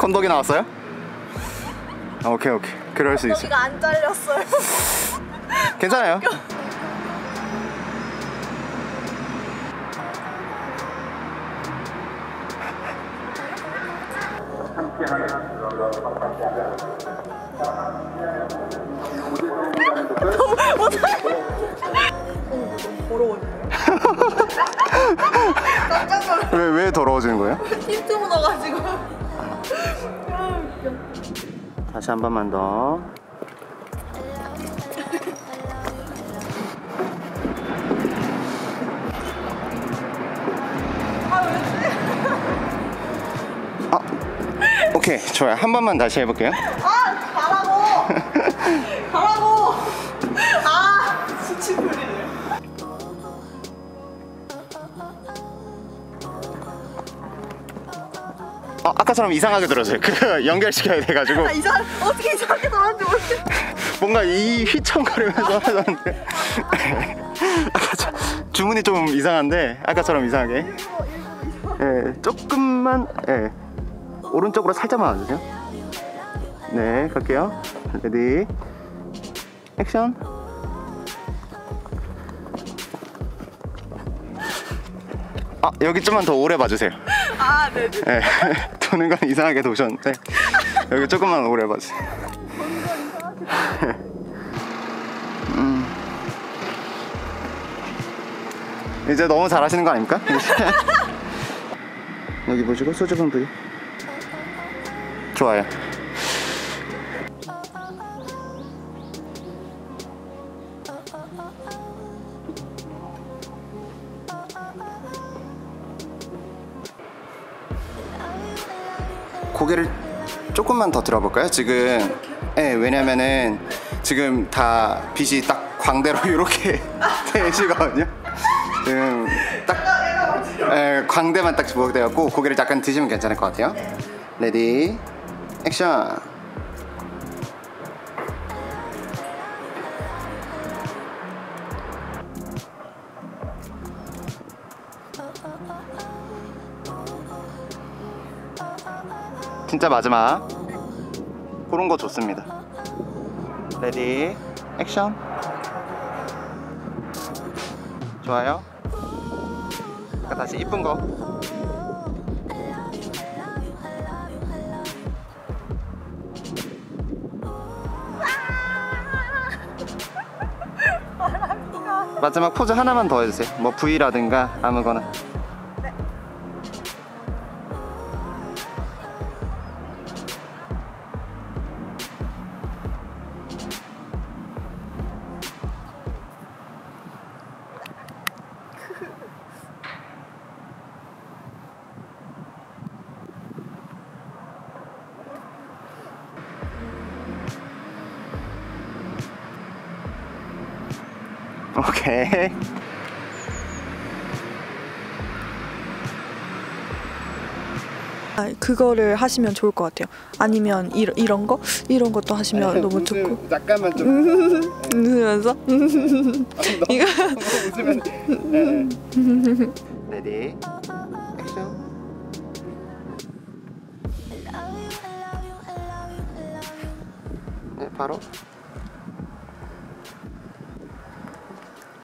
건더기 나왔어요? 아, 오케이 오케이 그럴 수 있어 이거 안 잘렸어요. 괜찮아요. 왜, 왜 더러워지는 거예요? 힌트 묻어가지고. 다시 한 번만 더. 아, 오케이. 좋아요. 한 번만 다시 해볼게요 어, 아까처럼 이상하게 들어서요 그거 연결시켜야 돼가지고. 아, 이상 어떻게 이상하게 나왔는지 모르겠어. 뭔가 이 휘청거리면서 하던데. 아까 저, 주문이 좀 이상한데 아까처럼 이상하게. 예 조금만 예. 오른쪽으로 살짝만 와주세요. 네 갈게요. ready. 액션. 아 여기 좀만 더 오래 봐주세요 아, 네. 네. 예 도는 건 이상하게 도셨는데 여기 조금만 오래 봐주세요 이제 너무 잘하시는 거 아닙니까? 여기 보시고 수줍은 부위 좋아요 고개를 조금만 더 들어볼까요? 지금 예, 왜냐면은 지금 다 빛이 딱 광대로 이렇게 되시거든요. 지금 딱 예, 광대만 딱 지목되었고 고개를 약간 드시면 괜찮을 것 같아요. ready 액션. 진짜 마지막. 그런 거 좋습니다. ready 액션. 좋아요. 다시 이쁜 거. 마지막 포즈 하나만 더 해주세요. 뭐 V라든가 아무거나 오케이. 아, 그거를 하시면 좋을 것 같아요. 아니면 이런 이런 거? 이런 것도 하시면 너무 좋고. 잠깐만 좀. 웃으면서? 이거 웃으면 ready. 액션. 네, 바로